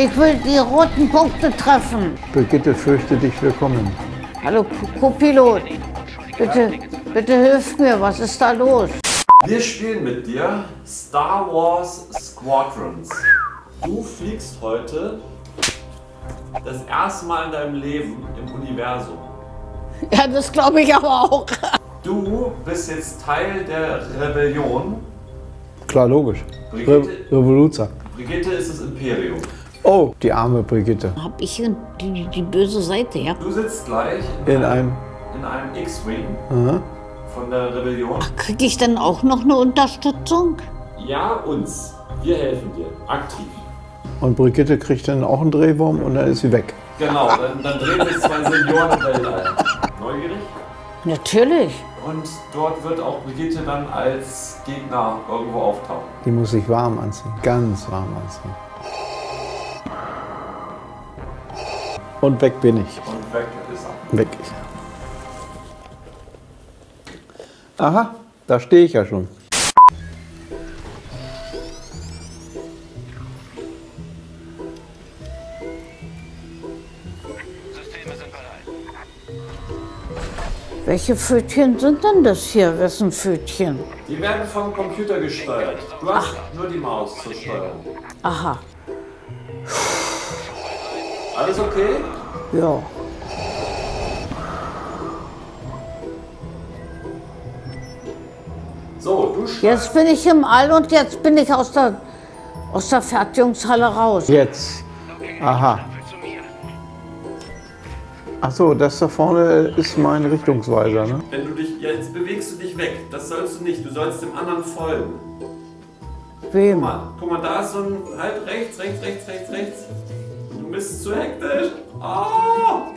Ich will die roten Punkte treffen. Brigitte, fürchte dich willkommen. Hallo, Co- Co-Pilot. Bitte, bitte hilf mir, was ist da los? Wir spielen mit dir Star Wars Squadrons. Du fliegst heute das erste Mal in deinem Leben im Universum. Ja, das glaube ich aber auch. Du bist jetzt Teil der Rebellion. Klar, logisch. Re Brigitte, Revoluzer. Brigitte ist das Imperium. Oh, die arme Brigitte. Hab ich hier die, die böse Seite, ja? Du sitzt gleich In einem. in einem X-Wing von der Rebellion. Kriege ich dann auch noch eine Unterstützung? Ja, uns. Wir helfen dir. Aktiv. Und Brigitte kriegt dann auch einen Drehwurm und dann ist sie weg. Genau, dann, dann drehen sich zwei Senioren im Weltall. Neugierig? Natürlich. Und dort wird auch Brigitte dann als Gegner irgendwo auftauchen. Die muss sich warm anziehen. Ganz warm anziehen. Und weg bin ich. Und weg ist er. Weg ist er. Aha, da stehe ich ja schon. Systeme sind bereit. Welche Pfötchen sind denn das hier? Wessen Pfötchen? Die werden vom Computer gesteuert. Du hast nur die Maus zur Steuerung. Aha, Alles okay? ja. So, du. Jetzt bin ich im All und jetzt bin ich aus der, aus der Fertigungshalle raus. Jetzt. Aha. Staffel zu mir. Ach so, das da vorne ist mein Richtungsweiser, ne? Wenn du dich, jetzt bewegst du dich weg. Das sollst du nicht. Du sollst dem anderen folgen. Guck Wem? mal, guck mal, da ist so ein halb rechts, rechts, rechts, rechts, rechts. Du bist zu hektisch. Oh!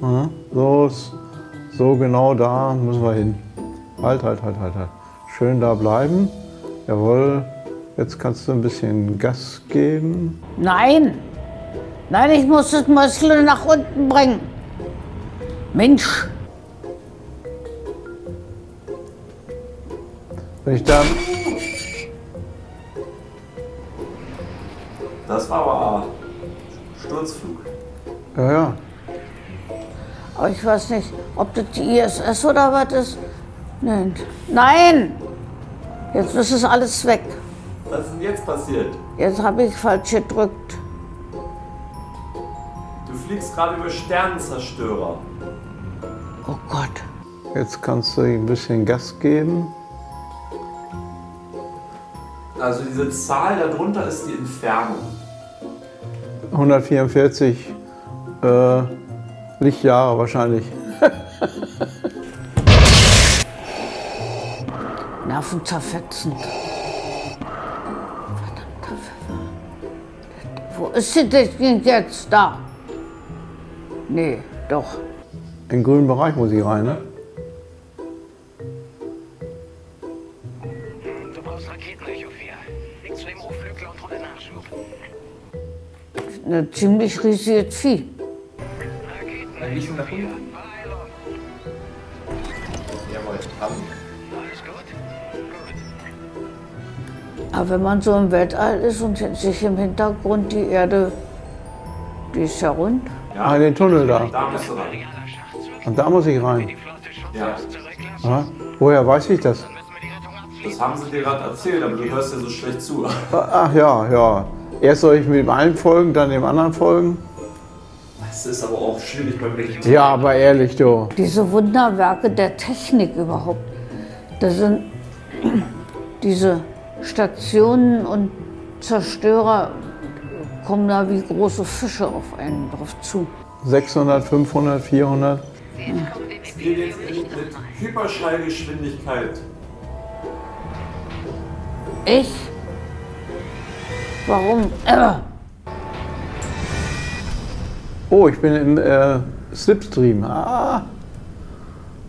Aha. So, ist- so genau da müssen wir hin. Halt, halt, halt, halt, halt. Schön da bleiben. Jawohl. Jetzt kannst du ein bisschen Gas geben. Nein! Nein, ich muss das Mäusle nach unten bringen. Mensch, Wenn ich da. Das war aber Sturzflug. Ja, ja. aber ich weiß nicht, ob das die ISS oder was ist. Nein. Nein! Jetzt ist es alles weg. Was ist denn jetzt passiert? Jetzt habe ich falsch gedrückt. Du fliegst gerade über Sternenzerstörer. Oh Gott. Jetzt kannst du ein bisschen Gas geben. Also diese Zahl darunter ist die Entfernung. 144 äh, Lichtjahre wahrscheinlich. Nervenzerfetzend. Verdammter Pfeffer. Wo ist sie denn jetzt? Da. Nee, doch. Im grünen Bereich muss ich rein, ne? Ein ziemlich riesiges Vieh. Raketenecho 4. Pylon. Jawohl, haben. Alles gut? Gut. Aber wenn man so im Weltall ist und sich im Hintergrund die Erde, die ist ja rund. Ah, den Tunnel da. Du rein. Und da muss ich rein. Ja. Woher weiß ich das? Das haben sie dir gerade erzählt, aber du hörst ja so schlecht zu. Ach ja, ja. Erst soll ich mit dem einen folgen, dann dem anderen folgen. Das ist aber auch schwierig beim Militär. Ja, aber ehrlich, du. Diese Wunderwerke der Technik überhaupt. Das sind diese Stationen und Zerstörer kommen da wie große Fische auf einen drauf zu. 600, 500, 400. Es geht jetzt mit Hyperschallgeschwindigkeit. Ich? Warum? Äh, Oh, ich bin im äh, Slipstream. Ah.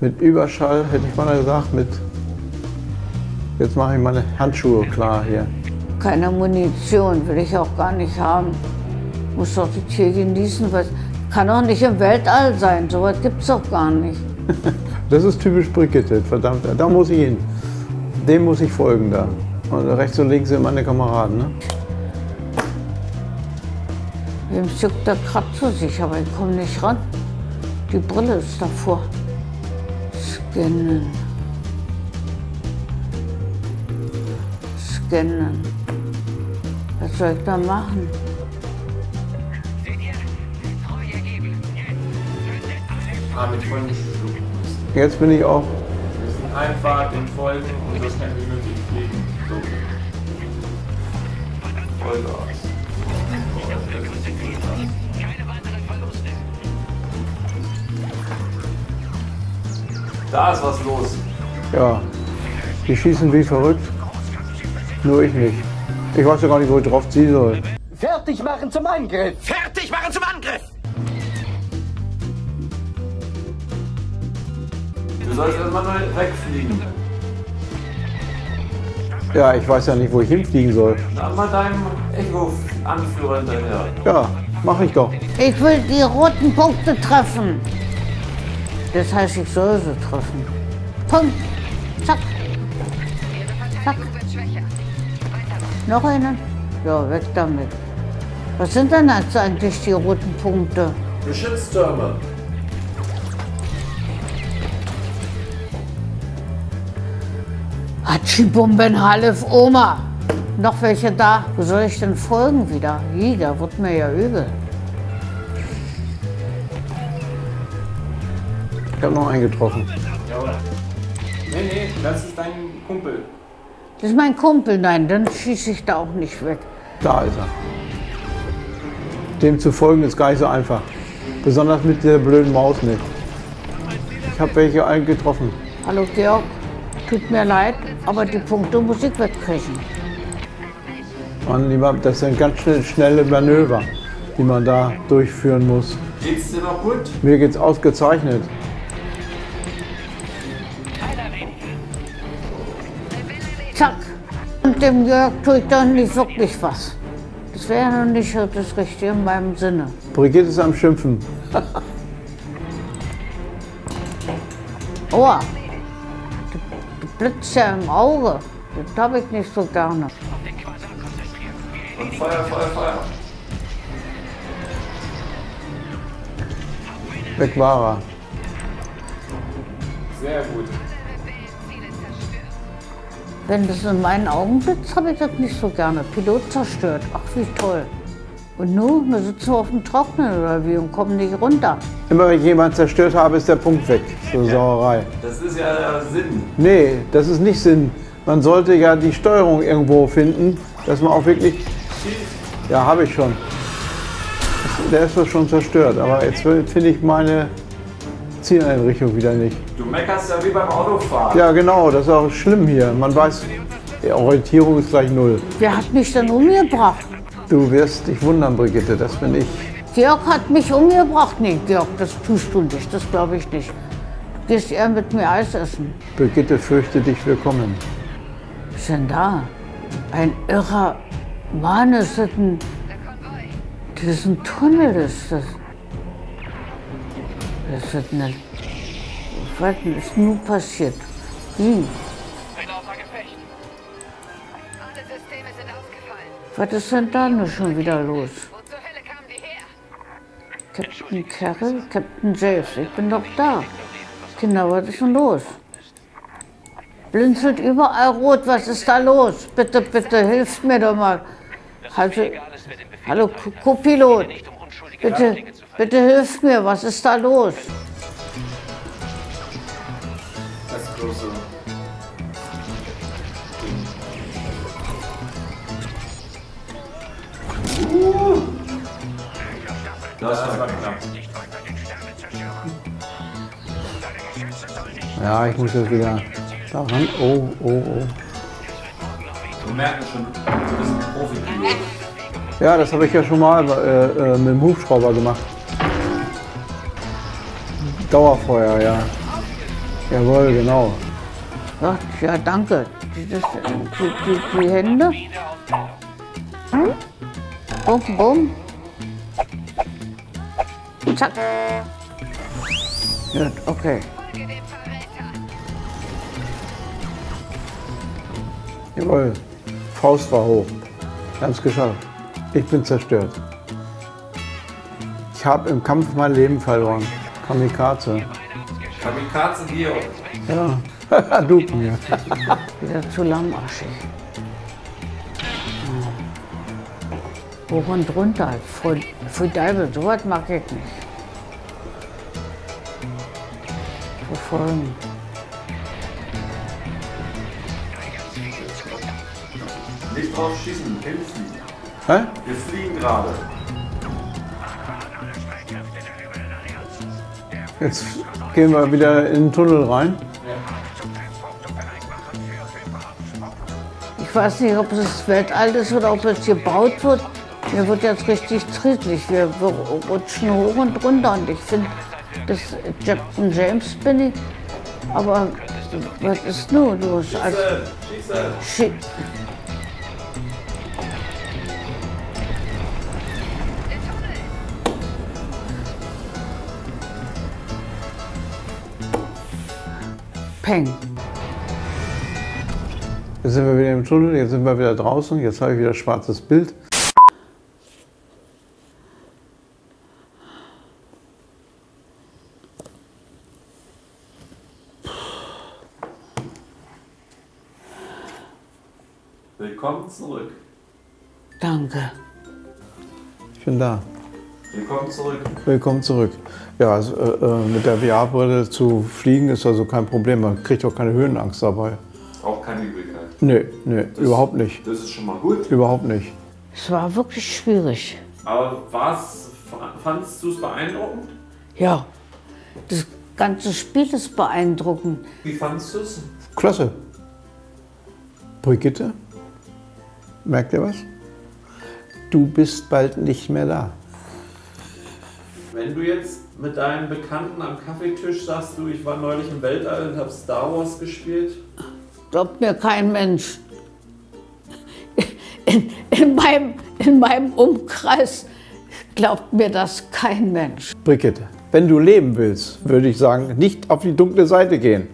Mit Überschall, hätte ich mal gesagt, mit. Jetzt mache ich meine Handschuhe klar hier. keine Munition, will ich auch gar nicht haben. Muss doch das hier genießen, weil kann doch nicht im Weltall sein. So was gibt's doch gar nicht. Das ist typisch Brigitte, verdammt, da muss ich hin. Dem muss ich folgen da. Und rechts und links sind meine Kameraden. Ne? Wem zuckt der gerade zu sich, aber ich komme nicht ran. Die Brille ist davor. Scannen. Scannen. Was soll ich da machen? Alles. Ah, Folgen schlucken müssen. Jetzt bin ich auch. Wir müssen einfach den Folgen und so schnell wie möglich fliegen. So. Vollgas. Da ist was los. Ja. Die schießen wie verrückt. Nur ich nicht. Ich weiß ja gar nicht, wo ich drauf ziehen soll. Fertig machen zum Angriff! Fertig machen zum Angriff! Du sollst erstmal nur wegfliegen. Ja, ich weiß ja nicht, wo ich hinfliegen soll. Dann mal deinem Echo-Anführer hinterher. Ja, mache ich doch. Ich will die roten Punkte treffen. Das heißt, ich soll sie treffen. Punkt. Zack. Zack. Noch einen? Ja, weg damit. Was sind denn jetzt eigentlich die roten Punkte? Geschütztürme. Hatschi-Bumben Halef Oma. Noch welche da? Wo soll ich denn folgen wieder? Da wird mir ja übel. Ich habe noch einen getroffen. Jawohl. Nee, nee, das ist dein Kumpel. Das ist mein Kumpel, nein, dann schieße ich da auch nicht weg. Da ist er. Dem zu folgen ist gar nicht so einfach. Besonders mit der blöden Maus nicht. Ich habe welche einen getroffen. Hallo Georg, tut mir leid, aber die Punkte muss ich wegkriegen. Mann, lieber, das sind ganz schnell, schnelle Manöver, die man da durchführen muss. Geht's dir noch gut? Mir geht's ausgezeichnet. Dem Jörg tue ich dann nicht wirklich was. Das wäre ja noch nicht das Richtige in meinem Sinne. Brigitte ist am Schimpfen. Aua, du, blitzt ja im Auge. Das habe ich nicht so gerne. Und Feuer, Feuer, Feuer. Weg war er. Sehr gut. Wenn das in meinen Augen blitzt, habe ich das nicht so gerne. Pilot zerstört. Ach, wie toll. Und nun, wir sitzen auf dem Trocknen oder wie und kommen nicht runter. Immer wenn ich jemanden zerstört habe, ist der Punkt weg. So Sauerei. Das ist ja der Sinn. Nee, das ist nicht Sinn. Man sollte ja die Steuerung irgendwo finden, dass man auch wirklich. Ja, habe ich schon. Der ist doch schon zerstört, aber jetzt finde ich meine Zieleinrichtung wieder nicht. Du meckerst ja wie beim Autofahren. Ja, genau, das ist auch schlimm hier. Man weiß, die Orientierung ist gleich null. Wer hat mich denn umgebracht? Du wirst dich wundern, Brigitte, das bin ich. Georg hat mich umgebracht. Nee, Georg, das tust du nicht. Das glaube ich nicht. Du gehst eher mit mir Eis essen. Brigitte, fürchte dich willkommen. Was ist denn da? Ein irrer Mann, ist das ein, das ist ein Tunnel, ist das. Das ist eine, was ist nun passiert? Wie? Ausgefallen. Was ist denn da nur schon wieder los? Captain Carroll, Captain James, ich bin doch da. Kinder, was ist denn los? Blinzelt überall rot, was ist da los? Bitte, bitte, hilft mir doch mal. Also, hallo, Co- Co-Pilot, bitte, bitte hilf mir, was ist da los? Das große. Das war knapp. Ja, ich muss jetzt wieder da ran. Oh, oh, oh. Wir merken schon, du bist ein Profi-Pilot. Ja, das habe ich ja schon mal äh, äh, mit dem Hubschrauber gemacht. Dauerfeuer, ja. Jawohl, genau. Ja, ja danke. Die, die, die, die Hände. Hm? Bum, bum. Zack. Ja, okay. Jawohl. Faust war hoch. Wir haben es geschafft. Ich bin zerstört. Ich habe im Kampf mein Leben verloren. Kamikaze. Kamikaze Georg. Ja. du mir. Wieder zu lahmarschig. Hoch und runter. Für, für Deibel, sowas mag ich nicht. Verfolgen. Nicht drauf schießen, hinfliegen. Hä? Wir fliegen gerade. Jetzt gehen wir wieder in den Tunnel rein. Ich weiß nicht, ob es das Weltall ist oder ob es gebaut wird. Mir wird jetzt richtig trittlich. Wir, rutschen hoch und runter. Und ich finde, das Captain James bin ich. Aber was ist nun los? Als Schießen! Schi Peng. Jetzt sind wir wieder im Tunnel, jetzt sind wir wieder draußen, jetzt habe ich wieder schwarzes Bild. Willkommen zurück. Danke. Ich bin da. Willkommen zurück. Willkommen zurück. Ja, also, äh, äh, mit der VR-Brille zu fliegen ist also kein Problem. Man kriegt auch keine Höhenangst dabei. Auch keine Übelkeit. Nee, nee, überhaupt nicht. Das ist schon mal gut. Überhaupt nicht. Es war wirklich schwierig. Aber was fandest du es beeindruckend? Ja, das ganze Spiel ist beeindruckend. Wie fandest du es? Klasse. Brigitte, merkt ihr was? Du bist bald nicht mehr da. Wenn du jetzt mit deinen Bekannten am Kaffeetisch sagst, du, ich war neulich im Weltall und habe Star Wars gespielt, Glaubt mir kein Mensch. In, in, meinem, in meinem Umkreis glaubt mir das kein Mensch. Brigitte, wenn du leben willst, würde ich sagen, nicht auf die dunkle Seite gehen.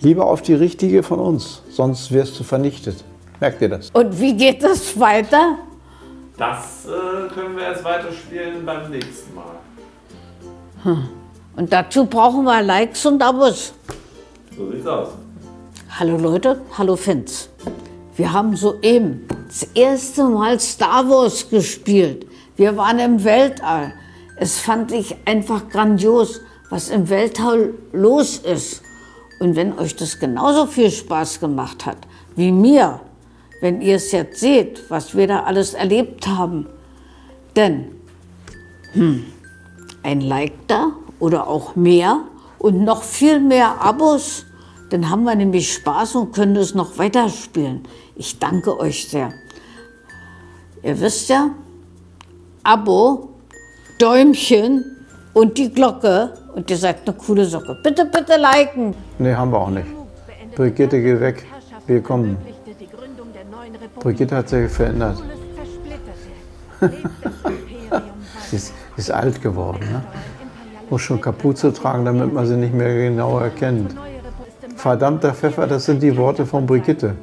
Lieber auf die richtige von uns, sonst wirst du vernichtet. Merkt ihr das? Und wie geht es weiter? das äh, können wir erst weiterspielen beim nächsten Mal. Und dazu brauchen wir Likes und Abos. So sieht's aus. Hallo Leute, hallo Fins. Wir haben soeben das erste Mal Star Wars gespielt. Wir waren im Weltall. Es fand ich einfach grandios, was im Weltall los ist. Und wenn euch das genauso viel Spaß gemacht hat wie mir, wenn ihr es jetzt seht, was wir da alles erlebt haben, denn hm, ein Like da oder auch mehr und noch viel mehr Abos, dann haben wir nämlich Spaß und können es noch weiterspielen. Ich danke euch sehr. Ihr wisst ja, Abo, Däumchen und die Glocke und ihr seid eine coole Socke. Bitte, bitte liken. Nee, haben wir auch nicht. Brigitte, geh weg. Wir kommen. Brigitte hat sich verändert. Ist alt geworden. Ne? Muss schon Kapuze tragen, damit man sie nicht mehr genau erkennt. Verdammter Pfeffer, das sind die Worte von Brigitte.